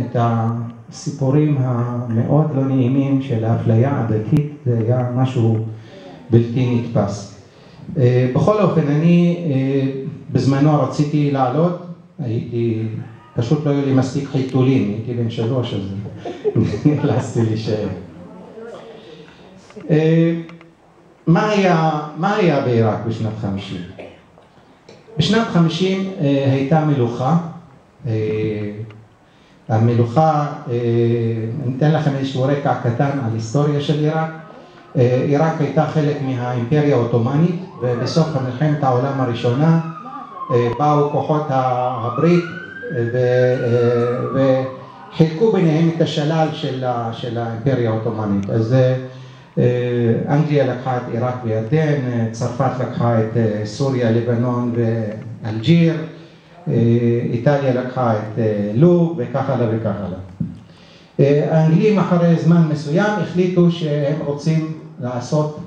את הסיפורים המאוד לא נעימים של האפליה הדתית, זה היה משהו בלתי נתפס. בכל אופן, אני בזמנו רציתי לעלות, הייתי, פשוט לא היו לי מספיק חיתולים, הייתי בן שלוש, אז נאלצתי להישאר. מה היה, מה היה בעיראק בשנת חמישים? בשנת חמישים הייתה מלוכה, המלוכה, אני אתן לכם איזשהו רקע קטן על היסטוריה של עיראק, עיראק הייתה חלק מהאימפריה העות'מאנית ובסוף מלחמת העולם הראשונה באו כוחות הברית וחילקו ביניהם את השלל של האימפריה העות'מאנית, אז אנגליה לקחה את עיראק וירדן, צרפת לקחה את סוריה, לבנון ואלג'יר, איטליה לקחה את לוב וכך הלאה וכך הלאה. האנגלים אחרי זמן מסוים החליטו שהם רוצים לעשות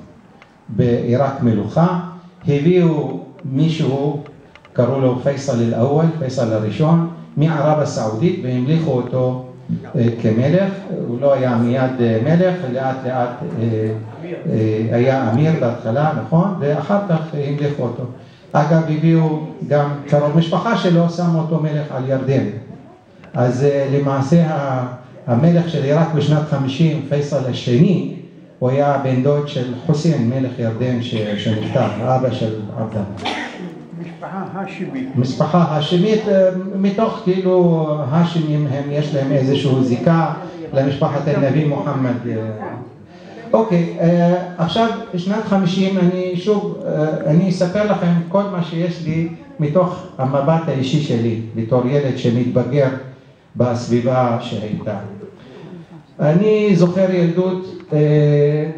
בעיראק מלוכה, הביאו מישהו, קראו לו פייסל אל-אוול, פייסל הראשון, מערב הסעודית והמליכו אותו כמלך, הוא לא היה מיד מלך, לאט לאט היה אמיר בהתחלה, נכון? ואחר כך המליכו אותו. אגב, הביאו גם קרוב משפחה שלו, שמו אותו מלך על ירדן. אז למעשה המלך של עיראק בשנת חמישים, פייסל השני, הוא היה בן דוד של חוסיין, מלך ירדן שנפטר, אבא של עבדאללה. משפחה האשמית. משפחה האשמית, מתוך כאילו האשמים הם, יש להם איזושהי זיקה למשפחת הנביא מוחמד. אוקיי, עכשיו בשנת חמישים אני שוב, אני אספר לכם כל מה שיש לי מתוך המבט האישי שלי בתור ילד שמתבגר בסביבה שהייתה. אני זוכר ילדות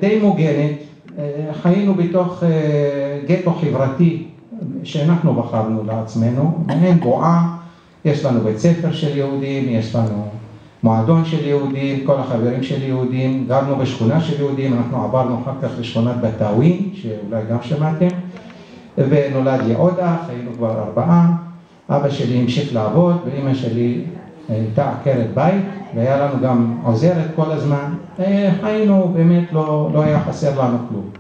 די מוגנת, חיינו בתוך גטו חברתי שאנחנו בחרנו לעצמנו, מעין בועה, יש לנו בית ספר של יהודים, יש לנו מועדון של יהודים, כל החברים של יהודים, גרנו בשכונה של יהודים, אנחנו עברנו אחר כך לשכונת בטאווין, שאולי גם שמעתם, ונולד לי עוד אח, היינו כבר ארבעה, אבא שלי המשיך לעבוד, ואימא שלי הייתה עקרת בית, והיה לנו גם עוזרת כל הזמן, היינו, באמת לא, לא היה חסר לנו כלום.